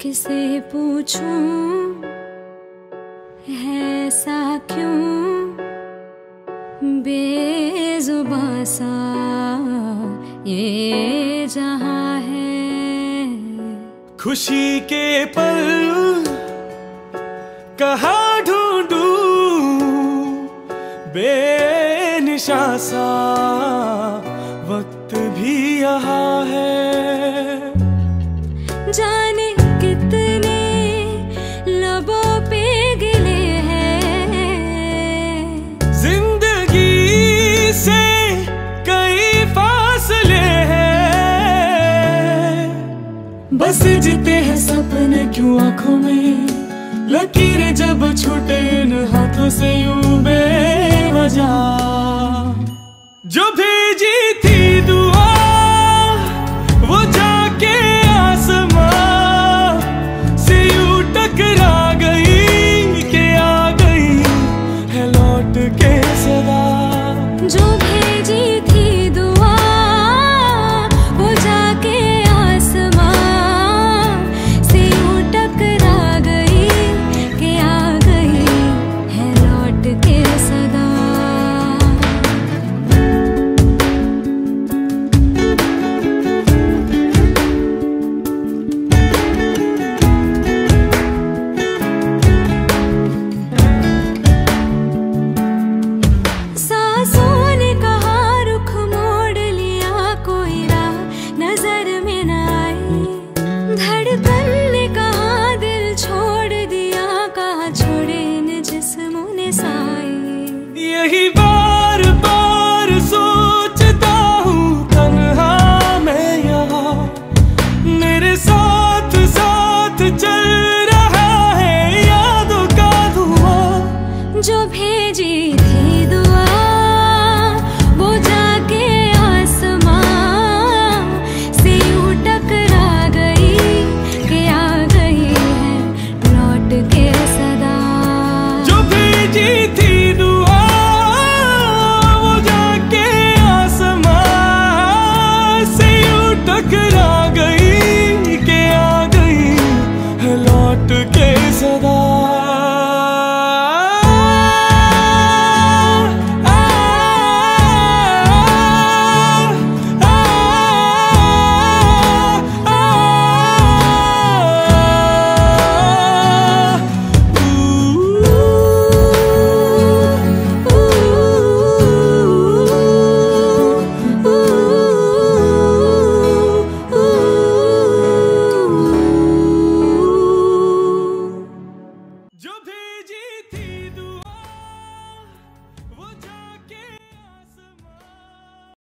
किसे पूछूँ? ऐसा क्यों? बेजुबा सा ये जहाँ है। खुशी के पल कहा ढूंढू? बेनिशा सा वक्त भी यहाँ बस जीते हैं सपने क्यों आँखों में? लकीरें जब छूटे इन हाथों से यूँ बेवजह। जो भेजी थी दुआ, वो जाके आसमां से यूँ टकरा धड़कन ने कहा दिल छोड़ दिया कहा छोड़े ने जिसमों ने साए। यही बात good